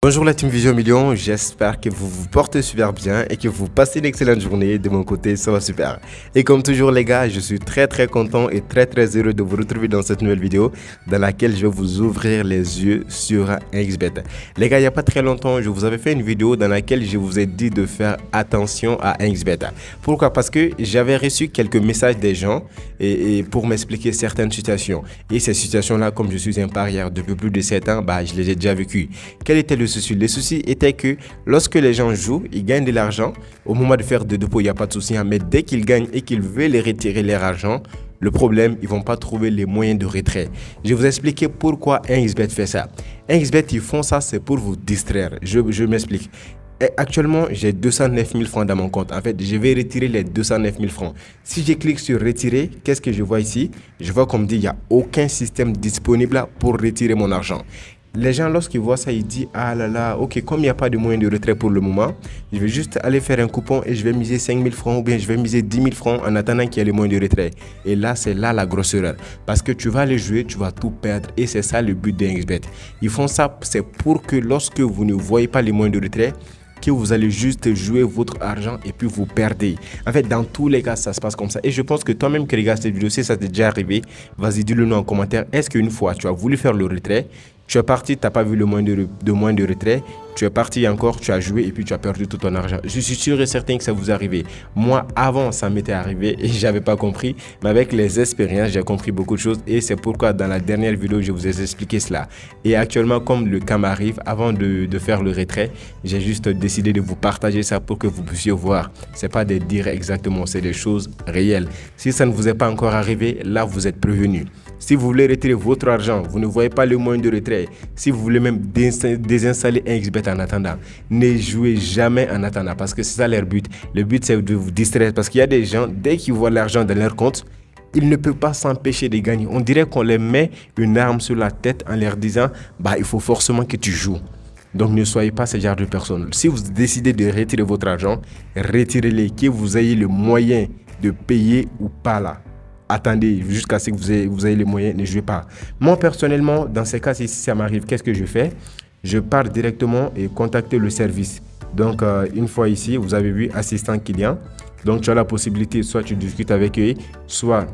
Bonjour la team Vision Million, j'espère que vous vous portez super bien et que vous passez une excellente journée. De mon côté, ça va super. Et comme toujours les gars, je suis très très content et très très heureux de vous retrouver dans cette nouvelle vidéo dans laquelle je vais vous ouvrir les yeux sur XBet. Les gars, il n'y a pas très longtemps, je vous avais fait une vidéo dans laquelle je vous ai dit de faire attention à XBet. Pourquoi? Parce que j'avais reçu quelques messages des gens et, pour m'expliquer certaines situations. Et ces situations-là, comme je suis un parieur depuis plus de 7 ans, bah, je les ai déjà vécues. Quel était le Le souci était que lorsque les gens jouent, ils gagnent de l'argent. Au moment de faire de dépôt, il n'y a pas de souci. Hein. mais dès qu'ils gagnent et qu'ils veulent les retirer leur argent, le problème, ils vont pas trouver les moyens de retrait. Je vais vous expliquer pourquoi 1xBet fait ça. 1xBet, ils font ça, c'est pour vous distraire. Je, je m'explique. Actuellement, j'ai 209 000 francs dans mon compte. En fait, je vais retirer les 209 000 francs. Si je clique sur retirer, qu'est-ce que je vois ici? Je vois comme dit, il n'y a aucun système disponible pour retirer mon argent. Les gens, lorsqu'ils voient ça, ils disent Ah là là, ok, comme il n'y a pas de moyen de retrait pour le moment, je vais juste aller faire un coupon et je vais miser 5 000 francs ou bien je vais miser 10 000 francs en attendant qu'il y ait le moyen de retrait. Et là, c'est là la grosse erreur. Parce que tu vas aller jouer, tu vas tout perdre et c'est ça le but d'XBet. Ils font ça, c'est pour que lorsque vous ne voyez pas les moyens de retrait, que vous allez juste jouer votre argent et puis vous perdez. En fait, dans tous les cas, ça se passe comme ça. Et je pense que toi-même qui regardes cette vidéo, si ça t'est déjà arrivé, vas-y, dis-le nous en commentaire. Est-ce qu'une fois, tu as voulu faire le retrait, tu es parti, tu n'as pas vu le moins de, moins de retrait, tu es parti encore, tu as joué et puis tu as perdu tout ton argent. Je suis sûr et certain que ça vous arrive. Moi, avant, ça m'était arrivé et j'avais pas compris. Mais avec les expériences, j'ai compris beaucoup de choses et c'est pourquoi dans la dernière vidéo, je vous ai expliqué cela. Et actuellement, comme le cas m'arrive, avant de, de, faire le retrait, j'ai juste décidé de vous partager ça pour que vous puissiez voir. C'est pas de dire exactement, c'est des choses réelles. Si ça ne vous est pas encore arrivé, là, vous êtes prévenu. Si vous voulez retirer votre argent, vous ne voyez pas le moyen de retrait. Si vous voulez même désinstaller XBet en attendant, ne jouez jamais en attendant parce que c'est ça leur but. Le but, c'est de vous distraire parce qu'il y a des gens, dès qu'ils voient l'argent dans leur compte, ils ne peuvent pas s'empêcher de gagner. On dirait qu'on les met une arme sur la tête en leur disant bah, il faut forcément que tu joues. Donc ne soyez pas ce genre de personne. Si vous décidez de retirer votre argent, retirez-les, que vous ayez le moyen de payer ou pas là attendez jusqu'à ce que vous ayez, les moyens, ne jouez pas. Moi, personnellement, dans ces cas, si ça m'arrive, qu'est-ce que je fais? Je pars directement et contacter le service. Donc, euh, une fois ici, vous avez vu assistant client. Donc, tu as la possibilité, soit tu discutes avec eux, soit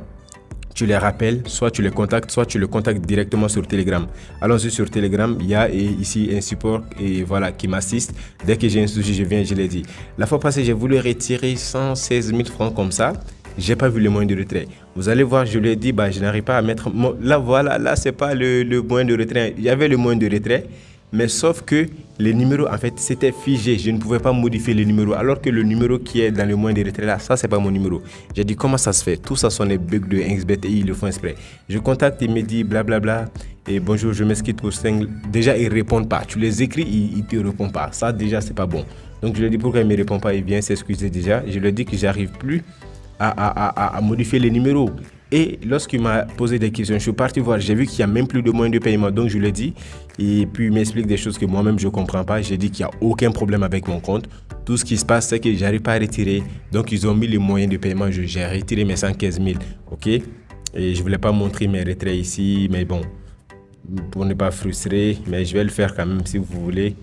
tu les rappelles, soit tu les contactes, soit tu les contactes directement sur Telegram. Allons-y sur Telegram, il y a ici un support et voilà qui m'assiste. Dès que j'ai un souci, je viens, je l'ai dit. La fois passée, j'ai voulu retirer 116 000 francs comme ça j'ai pas vu le moyen de retrait. Vous allez voir, je lui ai dit, bah, je n'arrive pas à mettre. Là, voilà, là, c'est pas le, le moyen de retrait. Il y avait le moyen de retrait, mais sauf que les numéros, en fait, c'était figé. Je ne pouvais pas modifier les numéros. Alors que le numéro qui est dans le moyen de retrait là, ça, c'est pas mon numéro. J'ai dit, comment ça se fait? Tout ça sont des bugs de XBET et ils le font exprès. Je contacte, il me dit, blablabla. Et bonjour, je m'excuse pour 5. Déjà, ils répondent pas. Tu les écris, ils, ne te répondent pas. Ça, déjà, c'est pas bon. Donc, je lui ai dit pourquoi il me répond pas? Il vient s'excuser déjà. Je lui ai dit que j'arrive plus à, modifier les numéros. Et lorsqu'il m'a posé des questions, je suis parti voir, j'ai vu qu'il n'y a même plus de moyens de paiement, donc je lui ai dit. Et puis il m'explique des choses que moi-même je ne comprends pas. J'ai dit qu'il n'y a aucun problème avec mon compte. Tout ce qui se passe, c'est que j'arrive pas à retirer. Donc ils ont mis les moyens de paiement. J'ai retiré mes 115 000. OK? Et je ne voulais pas montrer mes retraits ici, mais bon, pour ne pas frustrer, mais je vais le faire quand même si vous voulez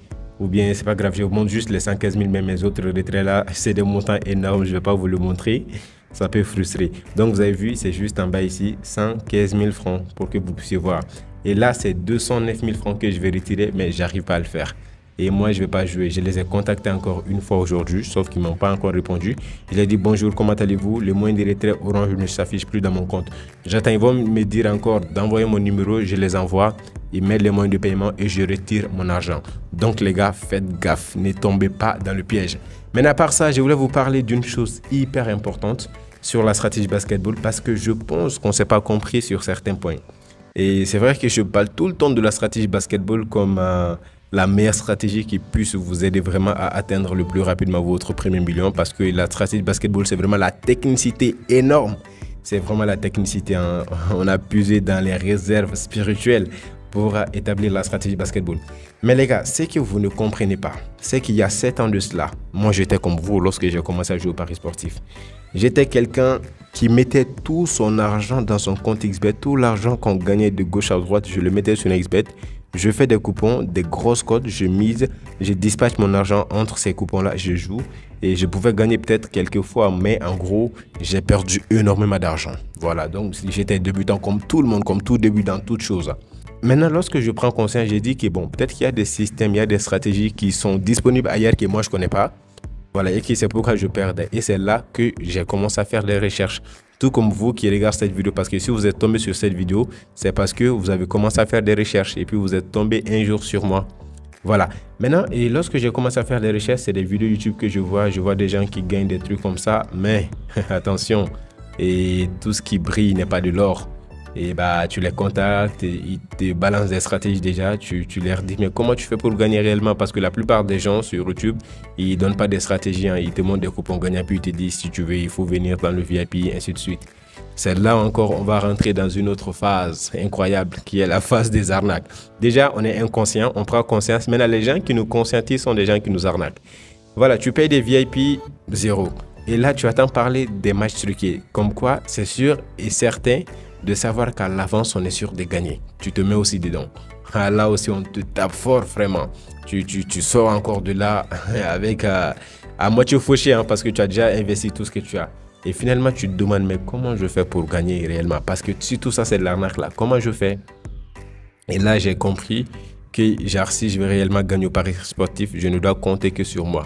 ou bien c'est pas grave, je vous montre juste les 115 000, mais mes autres retraits là, c'est des montants énormes, je vais pas vous le montrer ça peut frustrer. Donc vous avez vu, c'est juste en bas ici, 115 000 francs pour que vous puissiez voir. Et là, c'est 209 000 francs que je vais retirer, mais j'arrive pas à le faire. Et moi, je vais pas jouer. Je les ai contactés encore une fois aujourd'hui, sauf qu'ils m'ont pas encore répondu. Je leur ai dit bonjour, comment allez-vous? Le moyen de retrait Orange ne s'affiche plus dans mon compte. J'attends, ils vont me dire encore d'envoyer mon numéro, je les envoie, ils mettent les moyens de paiement et je retire mon argent. Donc les gars, faites gaffe, ne tombez pas dans le piège. Mais à part ça, je voulais vous parler d'une chose hyper importante sur la stratégie basketball parce que je pense qu'on ne s'est pas compris sur certains points. Et c'est vrai que je parle tout le temps de la stratégie basketball comme euh, la meilleure stratégie qui puisse vous aider vraiment à atteindre le plus rapidement votre premier million parce que la stratégie basketball, c'est vraiment la technicité énorme. C'est vraiment la technicité. Hein. On a puisé dans les réserves spirituelles pour établir la stratégie basketball. Mais les gars, ce que vous ne comprenez pas, c'est qu'il y a 7 ans de cela, moi j'étais comme vous lorsque j'ai commencé à jouer au paris sportif. J'étais quelqu'un qui mettait tout son argent dans son compte XBET, tout l'argent qu'on gagnait de gauche à droite, je le mettais sur XBET. je fais des coupons, des grosses codes, je mise, je dispatche mon argent entre ces coupons-là, je joue et je pouvais gagner peut-être quelques fois, mais en gros, j'ai perdu énormément d'argent. Voilà, donc j'étais débutant comme tout le monde, comme tout débutant, toute chose. Maintenant, lorsque je prends conscience, j'ai dit que bon, peut-être qu'il y a des systèmes, il y a des stratégies qui sont disponibles ailleurs que moi je connais pas. Voilà, et qui c'est pourquoi je perdais. Et c'est là que j'ai commencé à faire des recherches. Tout comme vous qui regardez cette vidéo, parce que si vous êtes tombé sur cette vidéo, c'est parce que vous avez commencé à faire des recherches et puis vous êtes tombé un jour sur moi. Voilà. Maintenant, et lorsque j'ai commencé à faire des recherches, c'est des vidéos YouTube que je vois. Je vois des gens qui gagnent des trucs comme ça. Mais attention, et tout ce qui brille n'est pas de l'or et bah tu les contactes, ils te balancent des stratégies déjà, tu, tu, leur dis mais comment tu fais pour gagner réellement? Parce que la plupart des gens sur YouTube, ils donnent pas des stratégies, hein. ils te montrent des coupons gagnants puis ils te disent si tu veux il faut venir dans le VIP ainsi de suite. C'est là encore on va rentrer dans une autre phase incroyable qui est la phase des arnaques. Déjà on est inconscient, on prend conscience, maintenant les gens qui nous conscientisent sont des gens qui nous arnaquent. Voilà, tu payes des VIP zéro. Et là, tu attends parler des matchs truqués. Comme quoi, c'est sûr et certain, de savoir qu'à l'avance, on est sûr de gagner. Tu te mets aussi dedans. Ah, là aussi, on te tape fort, vraiment. Tu, tu, sors encore de là avec euh, à moitié fauché, hein, parce que tu as déjà investi tout ce que tu as. Et finalement, tu te demandes, mais comment je fais pour gagner réellement? Parce que si tout ça, c'est de l'arnaque là, comment je fais? Et là, j'ai compris que, si je veux réellement gagner au Paris sportif, je ne dois compter que sur moi.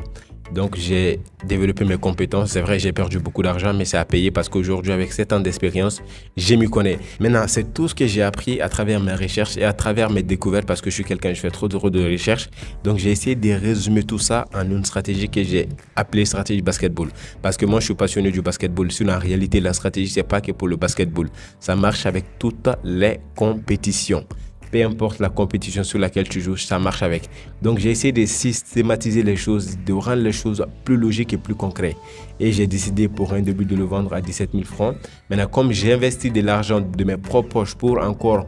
Donc j'ai développé mes compétences. C'est vrai, j'ai perdu beaucoup d'argent, mais c'est à payer parce qu'aujourd'hui, avec 7 ans d'expérience, je m'y connais. Maintenant, c'est tout ce que j'ai appris à travers mes recherches et à travers mes découvertes parce que je suis quelqu'un, je fais trop de, recherches. Donc j'ai essayé de résumer tout ça en une stratégie que j'ai appelée stratégie basketball. Parce que moi, je suis passionné du basketball. Sinon, en réalité, la stratégie, c'est pas que pour le basketball. Ça marche avec toutes les compétitions peu importe la compétition sur laquelle tu joues, ça marche avec. Donc j'ai essayé de systématiser les choses, de rendre les choses plus logiques et plus concrètes. Et j'ai décidé pour un début de le vendre à 17 000 francs. Maintenant, comme j'ai investi de l'argent de mes propres poches pour encore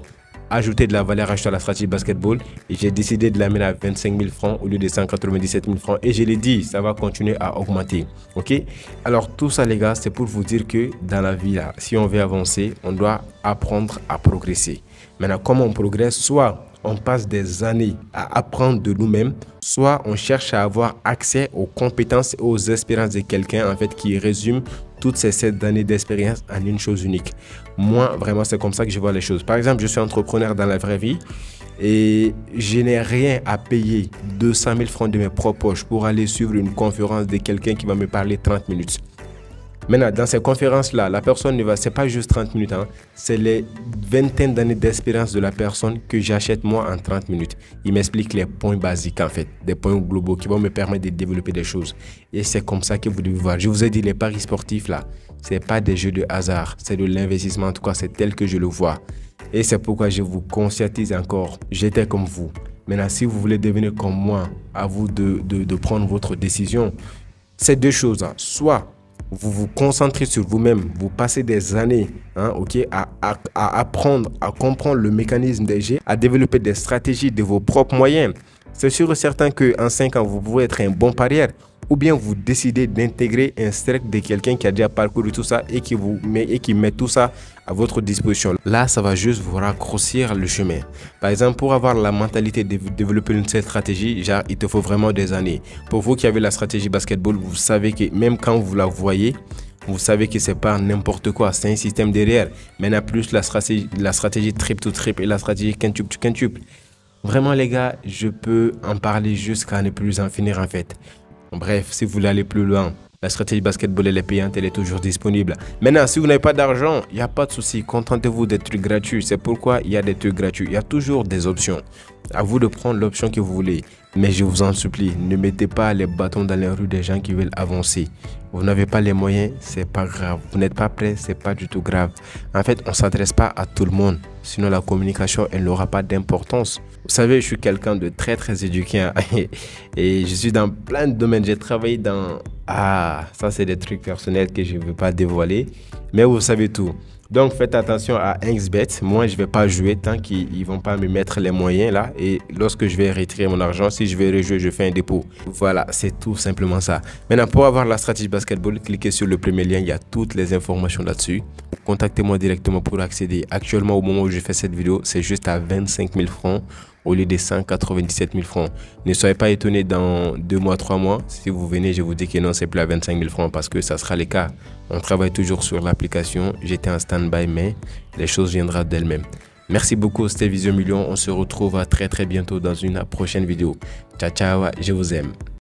ajouter de la valeur ajoutée à la stratégie basketball. Et j'ai décidé de l'amener à 25 000 francs au lieu de 197 000 francs. Et je l'ai dit ça va continuer à augmenter. Ok? Alors tout ça les gars c'est pour vous dire que dans la vie là si on veut avancer on doit apprendre à progresser. Maintenant comment on progresse? Soit on passe des années à apprendre de nous-mêmes, soit on cherche à avoir accès aux compétences et aux expériences de quelqu'un en fait qui résume toutes ces sept années d'expérience en une chose unique. Moi, vraiment, c'est comme ça que je vois les choses. Par exemple, je suis entrepreneur dans la vraie vie et je n'ai rien à payer 200 000 francs de mes propres poches pour aller suivre une conférence de quelqu'un qui va me parler 30 minutes. Maintenant, dans ces conférences-là, la personne ne va, c'est pas juste 30 minutes, hein, c'est les vingtaines d'années d'expérience de la personne que j'achète moi en 30 minutes. Il m'explique les points basiques en fait, des points globaux qui vont me permettre de développer des choses. Et c'est comme ça que vous devez voir. Je vous ai dit, les paris sportifs là, c'est pas des jeux de hasard, c'est de l'investissement. En tout cas, c'est tel que je le vois. Et c'est pourquoi je vous conscientise encore. J'étais comme vous. Maintenant, si vous voulez devenir comme moi, à vous de, prendre votre décision. C'est deux choses. Hein. Soit vous vous concentrez sur vous-même, vous passez des années hein, à, apprendre, à comprendre le mécanisme des jeux, à développer des stratégies de vos propres moyens. C'est sûr et certain qu'en 5 ans, vous pouvez être un bon parieur ou bien vous décidez d'intégrer un cercle de quelqu'un qui a déjà parcouru tout ça et qui vous met et qui met tout ça à votre disposition. Là, ça va juste vous raccourcir le chemin. Par exemple, pour avoir la mentalité de développer une telle stratégie, genre, il te faut vraiment des années. Pour vous qui avez la stratégie basketball, vous savez que même quand vous la voyez, vous savez que c'est pas n'importe quoi, c'est un système derrière. Maintenant, plus la stratégie, la stratégie trip to trip et la stratégie quintuple to quintuple. Vraiment, les gars, je peux en parler jusqu'à ne plus en finir en fait. Bref, si vous voulez aller plus loin, la stratégie basketball elle est payante, elle est toujours disponible. Maintenant, si vous n'avez pas d'argent, il n'y a pas de souci. Contentez-vous des trucs gratuits. C'est pourquoi il y a des trucs gratuits. Il y a toujours des options. À vous de prendre l'option que vous voulez. Mais je vous en supplie, ne mettez pas les bâtons dans les rues des gens qui veulent avancer. Vous n'avez pas les moyens, c'est pas grave. Vous n'êtes pas prêt, c'est pas du tout grave. En fait, on s'adresse pas à tout le monde. Sinon, la communication, elle n'aura pas d'importance. Vous savez, je suis quelqu'un de très très éduqué hein. et je suis dans plein de domaines. J'ai travaillé dans... Ah, ça c'est des trucs personnels que je ne veux pas dévoiler. Mais vous savez tout. Donc faites attention à XBet. Moi, je ne vais pas jouer tant qu'ils ne vont pas me mettre les moyens là. Et lorsque je vais retirer mon argent, si je vais rejouer, je fais un dépôt. Voilà, c'est tout simplement ça. Maintenant, pour avoir la stratégie basketball, cliquez sur le premier lien. Il y a toutes les informations là-dessus. Contactez-moi directement pour accéder. Actuellement, au moment où je fais cette vidéo, c'est juste à 25 000 francs au lieu des 197 000 francs. Ne soyez pas étonnés dans deux mois, trois mois. Si vous venez, je vous dis que non, c'est plus à 25 000 francs parce que ça sera le cas. On travaille toujours sur l'application. J'étais en stand-by, mais les choses viendront d'elles-mêmes. Merci beaucoup, c'était Vision Million. On se retrouve très très bientôt dans une prochaine vidéo. Ciao, ciao, je vous aime.